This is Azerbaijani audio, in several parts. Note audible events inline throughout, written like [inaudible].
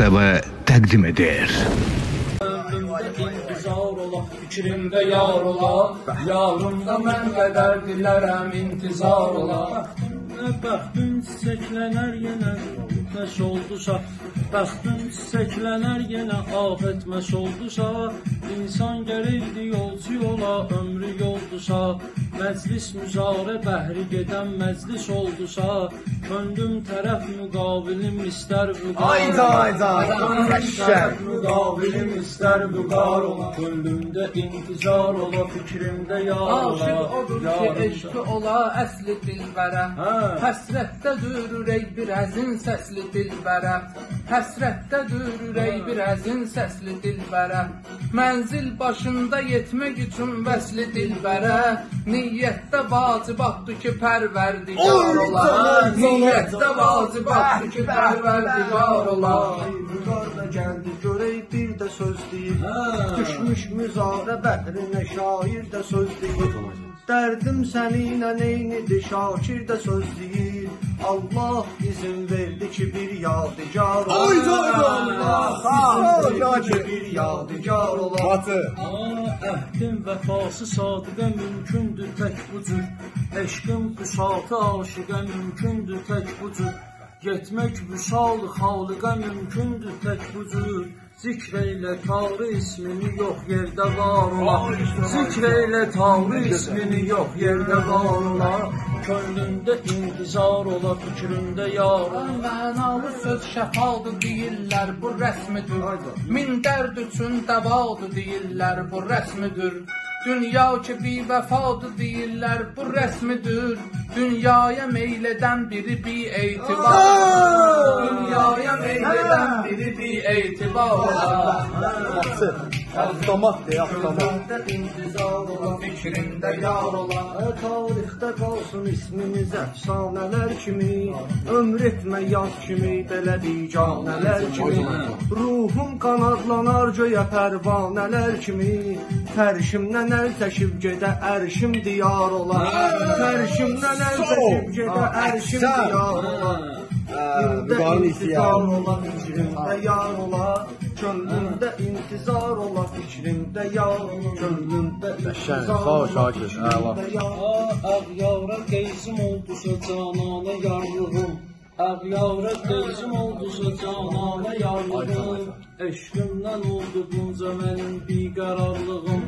estava Tag de دير Ola, fikrimdə yar ola, yarımda mən qədər dilərəm intizar ola. Nə bəxtin çiçəklənər yenə, məş oldusa, bəxtin çiçəklənər yenə, afət məş oldusa, insan gəlirdi yolcu yola, ömrü yoldusa, məclis müzarə bəhri gedən məclis oldusa, könlüm tərəf müqabilim istər vüqar. Hayda, hayda, Tərəf müqabilim istər vüqar ola, könlümdə intizar ola, fikrimdə yar ola. Aşık odur ki eşki ola əsli dilbərə Hə. Həsrətdə dürürək bir əzin səsli dilbərə Həsrətdə dürürək bir əzin səsli dilbərə Mənzil başında yetmək üçün vəsli dilbərə Niyyətdə vacibatdır ki pərverdigar ola. Niyyətdə vacibatdır ki pərverdigar ola. Vüqar da gəldi görək bir də söz deyir. Düşmüş müzarə bəhrinə şair də söz deyir. Dərdim səninlə eynidir şakir də söz deyir. Allah izin verdi ki bir yadigar ola. Allah izin verdi ki bir yadigar ola. Batı. Əhdin vəfası sadiqə mümkündür tək bu cür. Eşqin qüsatı aşiqə mümkündür tək bu cür. Getmək vüsal xaliqə mümkündür tək bu cür Zikr eylə Tanrı ismini yox yerdə var ola. Zikr eylə Tanrı ismini yox yerdə var ola. Könlündə intizar ola, fikrində yar ola. Mənalı söz şəfadır deyirlər, bu rəsmidir. Min dərd üçün dəvadır deyirlər, bu rəsmidir. Dünya ki bir vəfadır deyirlər, bu rəsmidir. Dünyaya meylədən biri bi etibar. Dünyaya meylədən biri bi etibar. Avtomat de avtomat. İntizar ola, fikrimdə yar ola. Tarixdə qalsın ismimiz əfsanələr kimi? Ömr etmə yaz kimi? Belə biganələr kimi? Ruhum qanadlanar göyə pərvanələr kimi? Tərşimdən əl çəkib gedə ərşim diyar ola Tərşimdən əl çəkib gedə ərşim diyar ola Müqarın intizar ola, fikrimdə yar ola Könlümdə intizar ola, fikrimdə yar. Könlümdə intizar ola, fikrimdə yar. Ola Ağyara qeyzim oldusa canana yarlığım Ağyara qeyzim oldusa canana yarlığım Eşqimdən oldu bunca mənim biqərarlığım.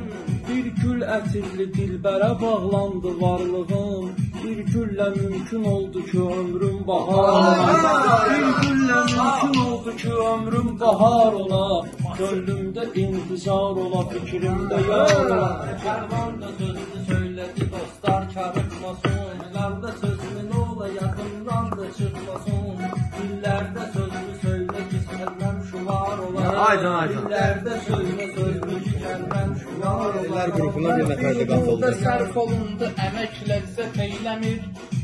Bir gül ətirli dilbərə bağlandı varlığım. Bir güllə mümkün oldu ki ömrüm bahar ola. Bir güllə mümkün oldu ki ömrüm bahar ola. Gönlümdə intizar ola, fikrimdə yar ola. Kərvan da sözünü söylədi dostlar karıtmasın Qəlbdə sözümün Dillərdə sözünü sözlü ki sərməm şular ola qrupuna bir nəfər də qatıldı. sərf olundu əmək ləzzət eyləmir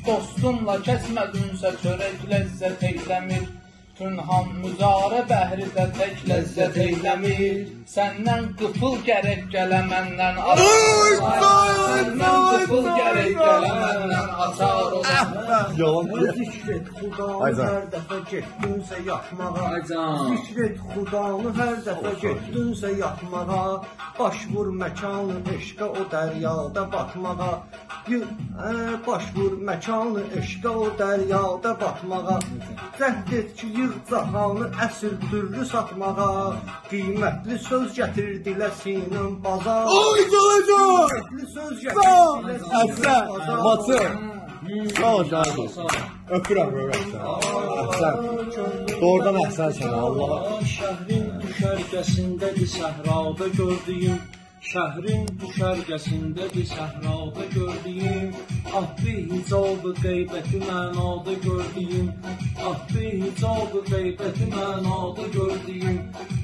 Dostumla kəsmədinsə çörək ləzzət eyləmir Tünhan müzarə bəhri də tək ləzzət eyləmir. Səndən qıfıl gərək gələ məndən açar Səndən qıfıl gərək gələ məndən açar Yalan Zikr et xudanı hər dəfə getdinsə yatmağa. Zikr et xudanı hər dəfə getdinsə yatmağa. Baş vur məkanı eşqə o dəryada batmağa. Yı- ə, Baş vur məkanı eşqə o dəryada batmağa. Cəhd et ki yığ cahanı əsl türlü satmağa Qiymətli söz gətir dilə sinin bazar Oy Qiymətli söz gətir dilə sinin bazar Batı. Sağ ol canım. Öpürəm öpürəm. Əhsən. Doğrudan əhsən sənə Allah. Şəhrin düşərgəsindədir səhrada gördüyüm Şəhrin düşərgəsindədir səhrada gördüyüm Ah bir hicabı qeybəti mənada gördüyüm Ah bir hicabı qeybəti mənada gördüyüm.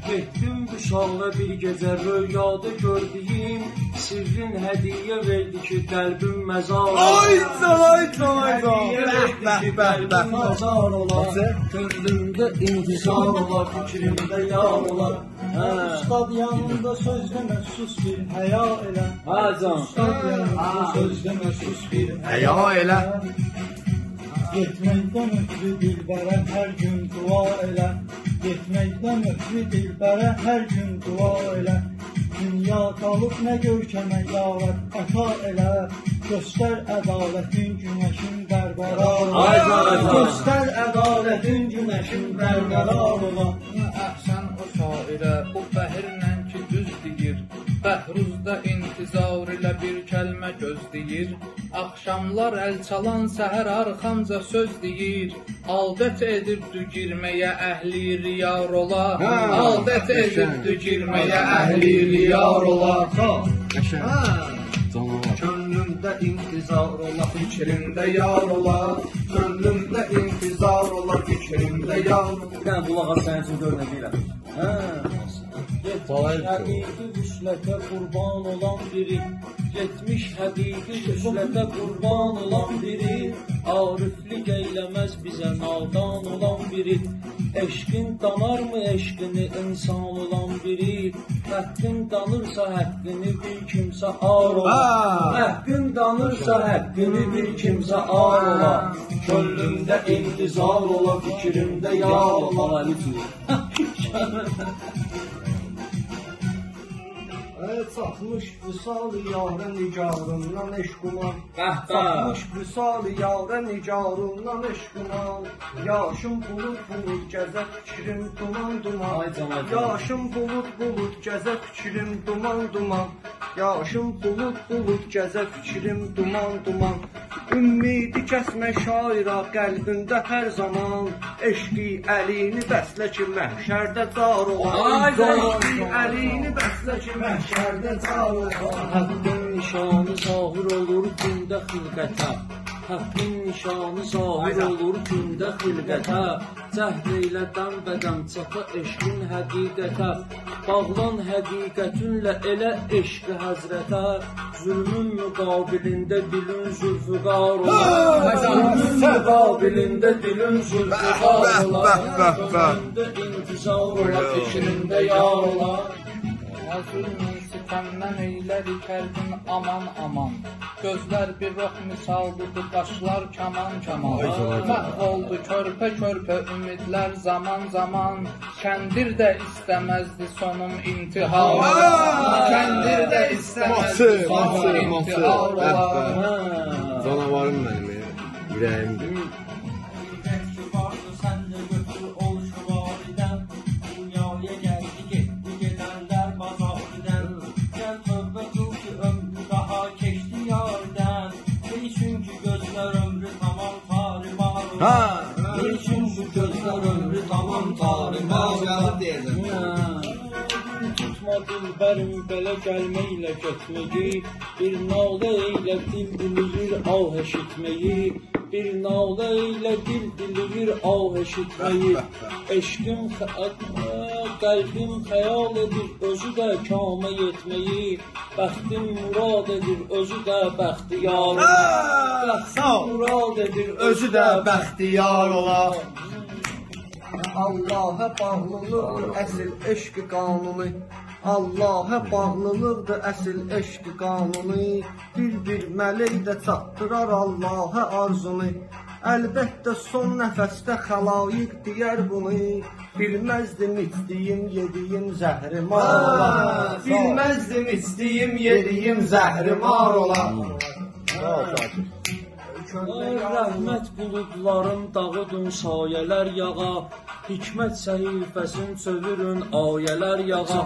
Getdim vüşala bir gecə röyada gördüyüm Sirrin hədiyyə verdi ki qəlbim məzar Ay can, ay can, ay can. Hədiyyə verdi ki qəlbim məzar olar Könlümdə intizar olar, fikrimdə yar olar. Ustad yanında söz demə sus bir həya elə Hə can. Ustad yanında söz demə sus bir Həya elə. Getməkdən ötürü dilbərə hər gün dua elə Getməkdən ötürü dilbərə hər gün dua elə Dünya qalıb nə görkəmə yarət əta elə Göstər ədalətin günəşin bərqərar Ay canım. Göstər ədalətin günəşin bərqərar ola Bəhruzda intizar ilə bir kəlmə göz deyir Axşamlar əl çalan səhər arxamca söz deyir Adət edibdü girməyə əhli riyar ola Adət edibdü girməyə əhli riyar ola Könlümdə intizar ola, fikrimdə yar ola. Könlümdə intizar ola, fikrimdə yar ola. Bir dənə qulaq as sənin üçün görünəcəklər. Hə. Həqiqi vüslətə qurban olan biri. Getmiş həqiqi vüslətə qurban olan biri. Ariflik eyləməz bizə nadan olan biri. Eşqin danarmı eşqini insan olan biri? Həqqin danırsa həqqini bir kimsə ar ola. Həqqin danırsa həqqini bir kimsə ar ola. Könlümdə intizar ola, fikrimdə yar ola. Ey [laughs] çatmış vüsal yara nicarından eşkuma Çatmış vüsal yara nicarından eşkuma Yaşım bulut bulut gəzər fikrim duman duman. Yaşım bulut bulut gəzər fikrim duman duman. Yaşım bulut bulut gəzər fikrim duman duman. Ümmidi kəsmə şaira qəlbində hər zaman. Eşqi əlini bəslə ki məhşərdə car ola Ay canım. Eşqi əlini bəslə ki məhşərdə car ola Haqqın nişanı zahir olur gündə xilqətə Haqqın nişanı zahir olur gündə xilqətə. Cəhd eylə dəm bədəm çata eşqin həqiqətə. Bağlan həqiqətinlə elə eşqi həzrətə. Zülmün müqabilində dilin zülfüqar olar. Zülmün müqabilində dilin zülfüqar olar. Gönlündə intizar olar, fikrində yar olar. Azülmün sitemden eyler ikerdin aman aman Gözlər bir rox misaldıdır, qaşlar kaman kaman. Məhv oldu körpə-körpə ümidlər zaman-zaman. Kəndir də istəməzdi sonum intihar. Kəndir də istəməzdi sonum intihar. Canavarım mənim, ürəyimdir. Ha! Ne çünkü gözler ömrü tamam tarimar Tutma dilbərim belə gəlməklə getməyi Bir nalə ilə dil diliyir ah eşitməyi Bir nalə ilə dil diliyir ah eşitməyi Eşqim xə- qəlbim xəyal edir özü də kama yetməyi Bəxtim murad edir özü də bəxtiyar Bəxtim murad edir özü də bəxtiyar ola. Allah'a bağlılıqdır əsl eşq qanunu. Allah'a bağlılıqdır əsl eşq qanunu. Bir-bir mələk də çatdırar Allah'a arzunu. Əlbəttə son nəfəsdə xəlaiq deyər bunu. Bilməzdim içdiyim, yediyim zəhri mar ola. Bilməzdim içdiyim, yediyim zəhri mar ola. Ay rəhmət buludların dağıdın sayələr yağa Hikmət səhifəsin çövürün ayələr yağa.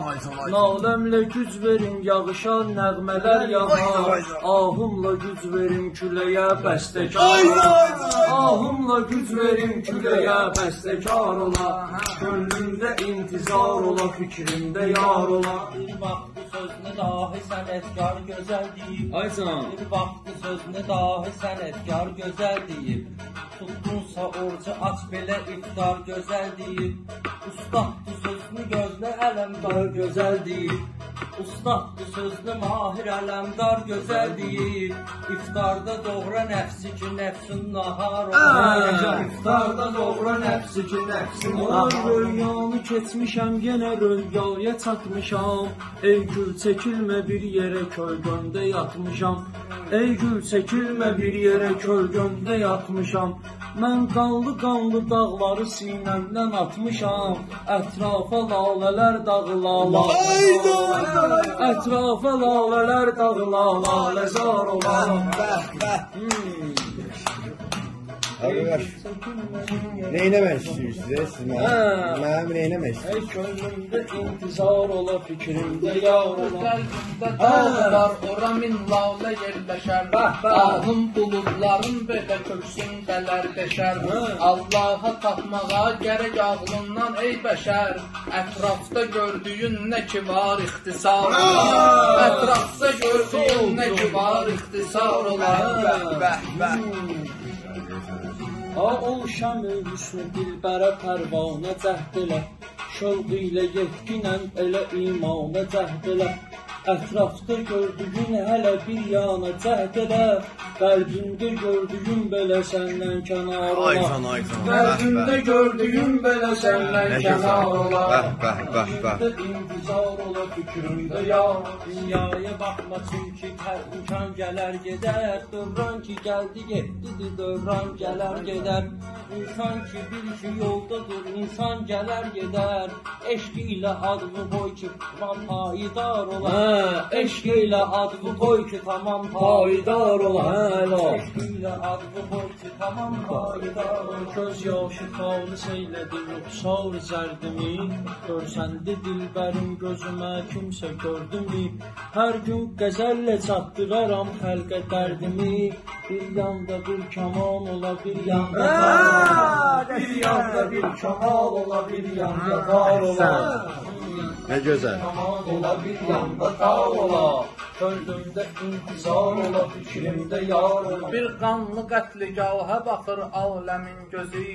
Naləmlə güc verin yağışa nəğmələr yağa. Ahımla güc verin küləyə bəstəkar ola. Ahımla güc verin küləyə bəstəkar ola. Könlümdə intizar ola, fikrimdə yar ola Bir vaxtı sözünü dahi sənətkar gözəl deyib. Ay can Bir vaxtı sözünü dahi sənətkar gözəl deyib. Tutdunsa orucu aç belə iftar gözəl deyib. Ustaddı sözünü gözlə ələmdar gözəl deyib. Ustaddır sözlü mahir ələmdar gözəl deyir İftarda doğra nəfsi ki nəfsin nahar olar İftarda doğra nəfsi ki nəfsim olar Röyanı keçmişəm yenə röyaya çatmışam Ey gül çəkilmə bir yerə kölgəndə yatmışam. Ey gül çəkilmə bir yerə kölgəndə yatmışam. Mən qanlı qanlı dağları sinəmdən atmışam. Ətrafa lalələr dağlala أتفضل الأرض الله لزار الله Arkadaş, neyləmək istəyirsiniz siz mənə? Hə. Mənim neyləmək istəyirsiniz? Ey könlümdə intizar ola fikrimdə yar ola Qəlbində dağlar, ora min lalə yerləşər. Dağın buludların belə köksündələr beşər. Allaha tapmağa gərək ağlından ey bəşər. Ətrafda gördüyün nə ki var ixtisar olar. Ətrafda gördüyün nə ki var ixtisar olar. Bəh, bəh, bəh. Şəmi hüsnü dilbərə pərvanə cəhd elə Şövq ilə yetkinən elə imana cəhd elə Ətrafda gördüyün hələ bir yana cəhd elə Qəlbində gördüyün belə səndən kənar ola Qəlbində bəh, bəh. gördüyün belə səndən kənar ola Bəh, bəh, bəh, bəh. İntizar ola fikrində ya Dünyaya baxma çünki hər imkan gələr gedər Dövran ki gəldi getdidir dövran gələr gedər İnsan ki bil ki yoldadır insan gələr gedər Eşq ilə adını qoy ki payidar ola Eşq ilə adını qoy ki tamam payidar ola Eşq ilə adını qoy ki tamam payidar ola Göz yaşı xalını seylədi ruxsar zərdimi Görsəndi dilbərim gözümə kimsə gördümü Hər gün qəzəllə çatdıraram xəlqə dərdimi Bir yanda bir kaman ola bir yanda var Bir yanda bir kamal ola bir yanda var ola. Nə gözəl. Kamal ola bir yanda dağ ola Könlümdə intizar ola fikrimdə yar ola Bir qanlı qətligaha baxır aləmin gözü,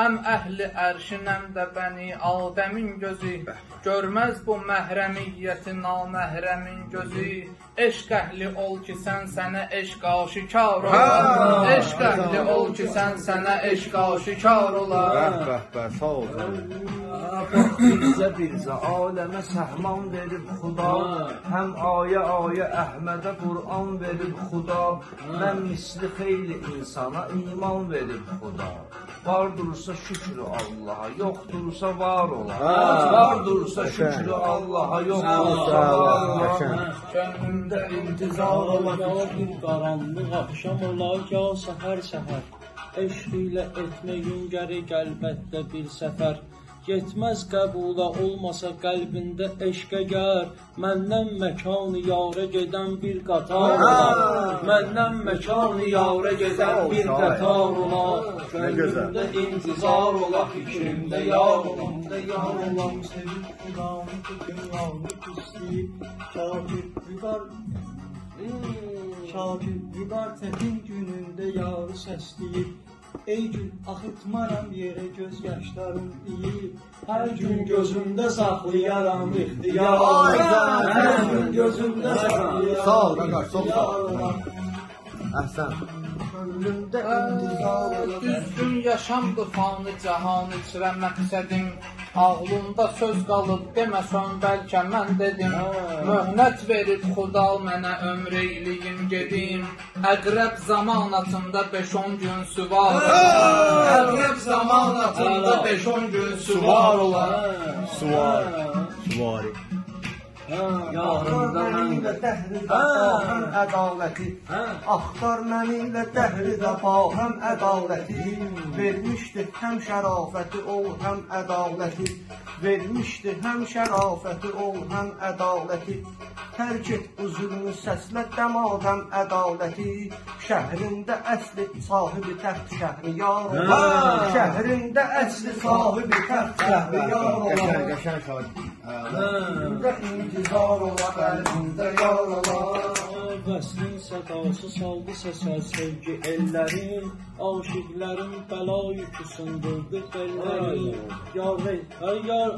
həm əhli ərşin, həm də bəni Adəmin gözü. Görməz bu məhrəmiyyəti naməhrəmin gözü. Eşq əhli ol ki, sən sənə eşq aşikar ola. Eşq əhli ol ki, sən sənə eşq aşikar ola. Bəh, bəh, bəh, sağ ol. Bax birzə birzə aləmə səhman verib xuda Həm ayə ayə Əhmədə Qur'an verib xuda Mən misli xeyli insana iman verib xuda Var dursa şükrü Allaha, yoxdursa var ola Var dursa şükrü Allaha, yoxdursa var ola Könlümdə intizar ola ya bir qaranlıq axşam ola ya səhər səhər Eşq ilə etməyin gərək əlbəttə bir səfər Yetməz qəbula olmasa qəlbində eşqə gər Məndən məkanı yarə gedən bir qatar olar Məndən məkanı yarə gedən bir qatar olar. Könlümdə intizar ola fikrimdə yar olam. Yar olam sevib Xudanı ki dünyanı pisliyib Şakir vüqar Şakir vüqar çətin günündə yarı səsliyib Ey gün axıtmaram yerə göz yaşlarım deyib Hər gün gözümdə saxlayaram ixtiyar Hər gün gözümdə saxlayaram Sağ ol, qardaş, çox sağ ol. Əhsən. Könlümdə intizar ola Düzgün yaşamdır fanı cahan içrə məqsədim Ağlımda söz qalıb deməsən bəlkə mən dedim Möhnət verib xuda mənə ömr eyliyim gedim. Əqrəb zamanatında 5-10 gün süvar Əqrəb zamanatında 5-10 gün süvar olar. Suvar. Suvari. Axtar məni ilə dəhri də bahəm ədaləti Axtar məni ilə dəhri də bahəm ədaləti Vermişdi həm şərafəti ol həm ədaləti Vermişdi həm şərafəti ol həm ədaləti Tərk et bu zülmü səslə dəmadəm ədaləti Şəhrində əsli sahibi təxt şəhriyar olar Şəhrində əsli sahibi təxt Qəşəng, olar qəşəng şahid. Qəlbində intizar ola, qəlbində yar vəslin sədası saldı səsə sevgi ellərin Aşiqlərin bəla yükü sındırdı bellərin Yar ey, ay yar,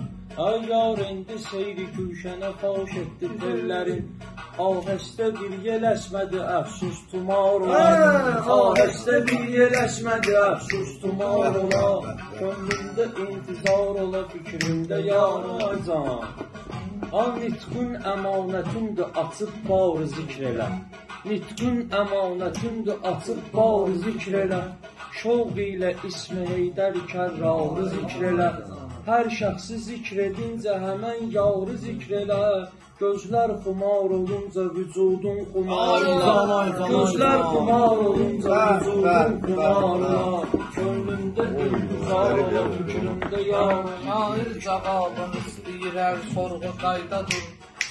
ay yar indi seyri gülşənə faş etdi bellərin Ahəstə bir yel əsmədi əfsus tumar ola Ahəstə bir yel əsmədi əfsus tumar ola Könlümdə intizar ola fikrimdə yar can An nitqun əmanətindir açıb bar zikr elə. Nitqun əmanətindir açıb bar zikr elə. Şovq ilə ismi Heydər kərrarı zikr elə. Hər şəxsi zikr edincə həmən yarı zikr elə. Gözlər xumar olunca vücudun xumar ola. Gözlər xumar olunca vücudun xumar ola. Könlümdə intizar ola, fikrimdə yar. Şair cavabını istəyirər, sorğu qaydadır.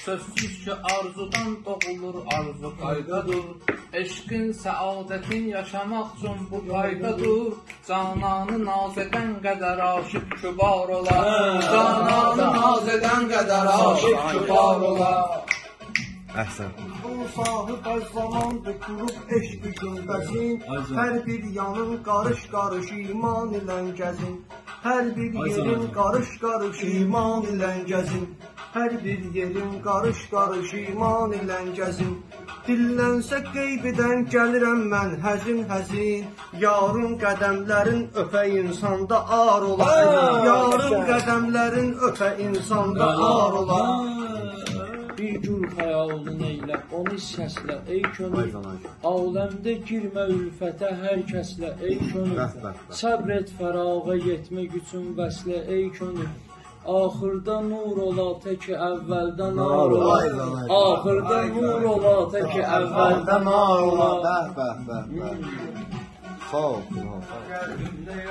Sözsüz ki, arzudan doğulur, arzu qaydadır. Eşqin, səadətin yaşamaq üçün bu qaydadır. Cananı naz edən qədər aşiq kübar olar. Cananı naz edən qədər aşiq kübar olar. Əhsən. Bu sahib az zamandır qurub eşqi günbəsin Hər bir yanın qarış-qarış iman ilə gəzin Hər bir yerin qarış-qarış iman ilə gəzin Hər bir yerin qarış-qarış iman ilə gəzin Dillənsə qeybidən gəlirəm mən həzin-həzin Yarın qədəmlərin öpə insanda ar ola Yarın qədəmlərin öpə insanda ar ola Bir gül xəyalın eylə, onu səslə, ey könül. Aləmdə girmə ülfətə hər kəslə, ey könül. Səbr et fərağa yetmək üçün vəslə, ey könül. Axırda nur ola tək əvvəldə nar ola. Axırda nur ola tək əvvəldə nar ola. Bəh, bəh, bəh, bəh.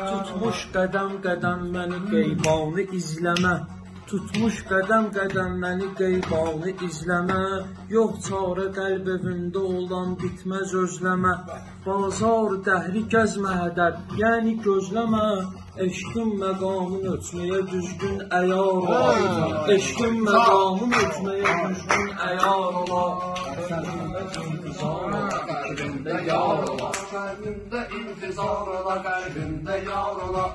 Tutmuş qədəm qədəm məni qeybanı izləmə. Tutmuş qədəm qədəm məni qeybanı izləmə. Yox çarə qəlb evində olan bitməz özləmə. Bazar dəhri gəzmə hədər, yəni gözləmə. Eşqin məqamın ölçməyə düzgün əyar ola. Eşqin məqamın ölçməyə düzgün əyar ola. Fikrində yar ola. Qəlbimdə intizar ola, qəlbimdə yar ola.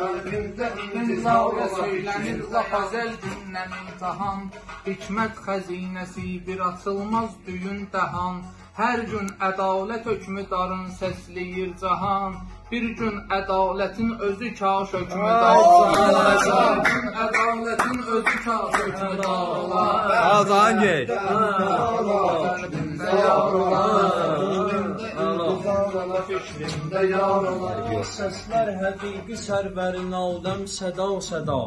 Qəlbimdə intizar ola, söylənir lafazəl gündən imtahan. Hikmət xəzinəsi bir açılmaz düyün dəhan. Hər gün ədalət hökmüdarın səsləyir cahan. Bir gün ədalətin özü kaş. Bir gün ədalətin özü kaş hökmüdar ola. Azan gey. Fikrimdə yar ola. Səslər həqiqi sərvərin aləm səda səda.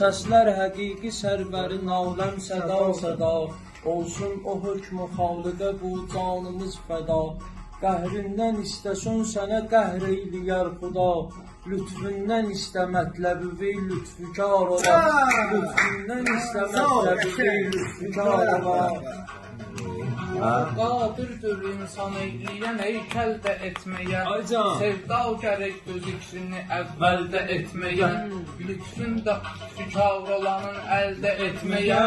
Səslər həqiqi sərvərin aləm səda səda. Olsun o hökmü xaliqə bu canımız fəda. Qəhrindən istəsən sənə qəhr eyləyər xuda. Lütfündən istə mətləbi və lütfükar ola. Lütfündən istə mətləbi və lütfükar ola. Qadirdir insan eyləyən heykəldə etməyə Aycan. Sevda gərəkdir zikrini əvvəldə etməyə Lütfün də lütfikar olanın əldə etməyə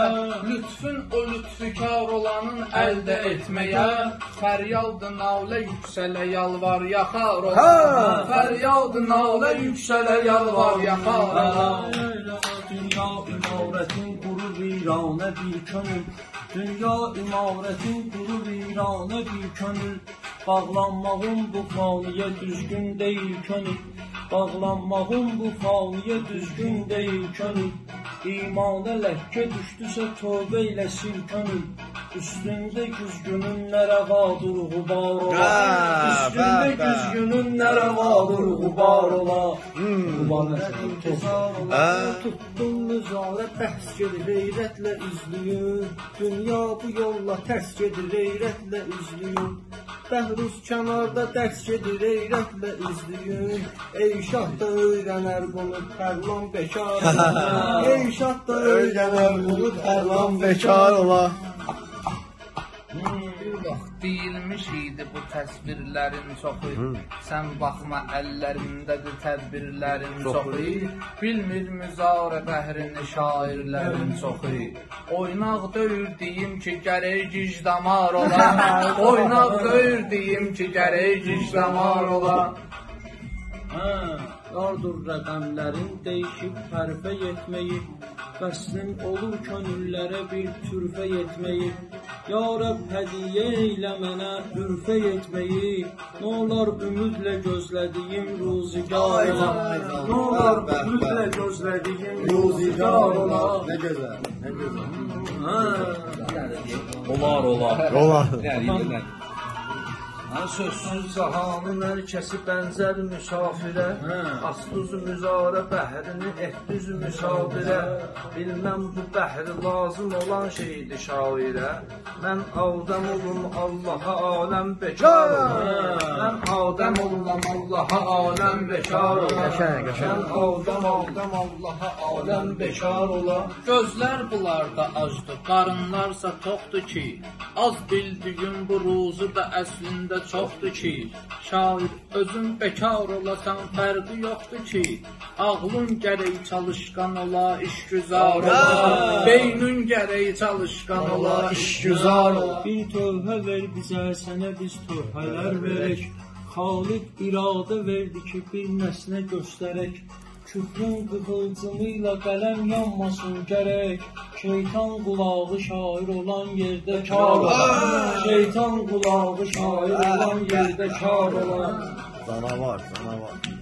Lütfün o lütfikar olanın əldə etməyə Fəryaldı nalə yüksələ yalvar yaxar Fəryaldı nalə yüksələ yalvar yaxar Dünya imarətin qurur viranə bir könül Dünya imarətin qurur viranə bir könül. Bağlanmağın bu faniyə düzgün deyil könül. Bağlanmağın bu faniyə düzgün deyil könül. İmana ləkkə düşdüsə tövbə ilə sil könül Üstündə güzgünün nə rəvadırğubar ola Üstündə bəh, bəh. güzgünün nə rəvadırğubar ola Qubar nəsədir, Hə? Tutdum nizarə bəhs gedir heyrətlə izləyir Dünya bu yolla tərs gedir heyrətlə izləyir Bəhruz kənarda dərs gedir heyrətlə izləyir Ey şah da öyrənər bunu tərlan bekar [laughs] Ey şah da öyrənər bunu tərlan bekar Bekar ola. Vaxt Deyilmiş idi bu təsvirlərin çoxu. Sən baxma əllərindədir tədbirlərin çoxu. Bilmir müzarə bəhrini şairlərin çoxu. Oynaq döyür deyim ki, gərək gicdamar ola. [laughs] Oynaq döyür deyim ki, gərək gicdamar ola. Hə, Dardır rəqəmlərin dəyişib hərfə yetməyi, Bəslin olur könüllərə bir türfə yetməyi, Ya Rəbb hədiyyə eylə mənə ürfə yetməyi, Nə olar ümidlə gözlədiyim ruzigar ola, Nə olar ümidlə gözlədiyim ruzigar ola. Nə gözəl, nə gözəl. Hə, Olar, olar. Olar. Yəni, Hə sözsüz cahanın hər kəsi bənzər müsafirə Astuz müzarə bəhrini etdüz müsadirə Bilməm bu bəhri lazım olan şeydir şairə. Mən Adəm olum Allaha aləm bekar olum. Mən Adəm olum Allaha aləm bekar olum. Qəşəng, qəşəng. Mən Adəm Adəm Allaha aləm bekar olam Gözlər bunlarda acdır, qarınlarsa toxdur ki, az bildiyim bu ruzu da əslində çoxdur ki, şair özün bekar olasan fərqi yoxdur ki, ağlın gərək çalışqan ola, işgüzar ola, beynün gərək çalışqan ola, işgüzar ola. Bir tövbə ver bizə, sənə biz tövbələr verək. Xaliq iradə verdi ki, bir nəsnə göstərək. Küfrün qığılcımı ilə qələm yanmasın gərək. Şeytan qulağı şair olan yerdə kar olar. Şeytan qulağı şair olan yerdə kar olar. Canavar, canavar.